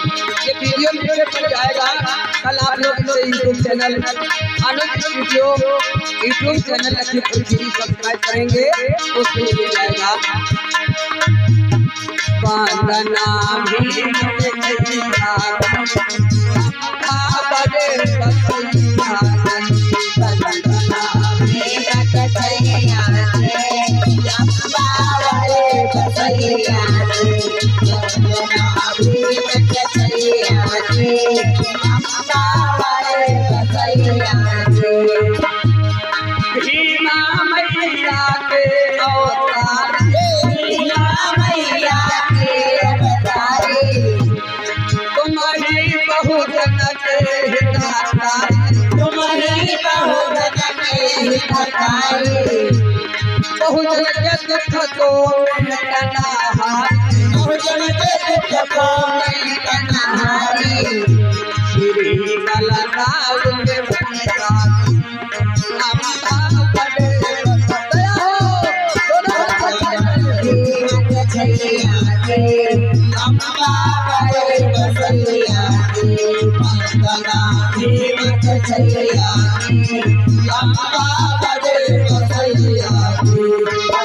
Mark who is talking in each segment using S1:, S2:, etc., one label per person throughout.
S1: ये वीडियो मेरे पर जाएगा, कल आप लोग इसे YouTube channel Anand video YouTube channel Lakhimpur Kheri subscribe करेंगे तो उसके लिए जाएगा। बंदना भी दुख को मिटना हारी भजन के दुख को मिटना हारी श्री बलराम के भंडारी अम्मा बड़े दया हो तो ना चलिया के अम्मा बड़े बसलिया के भंडारी चलिया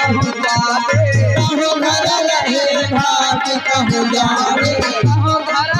S1: कहूँ घर रहे भाग कहूँ जावे। कहूँ घर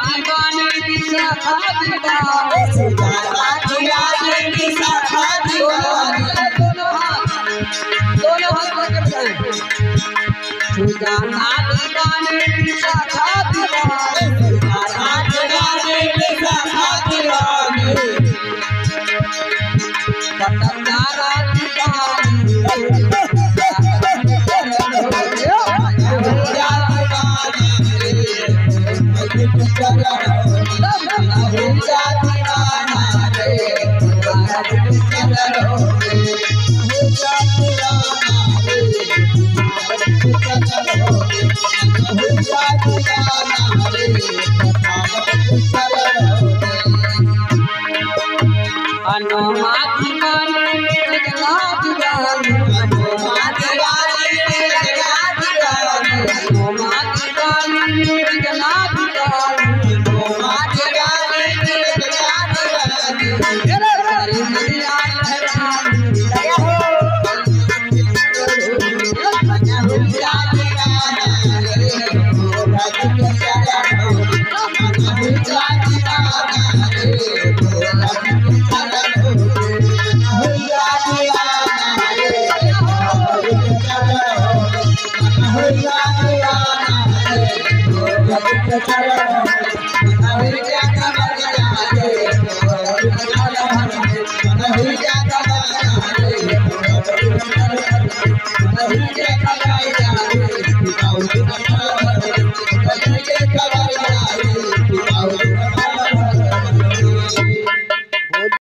S1: लोग एक ही बात
S2: I'm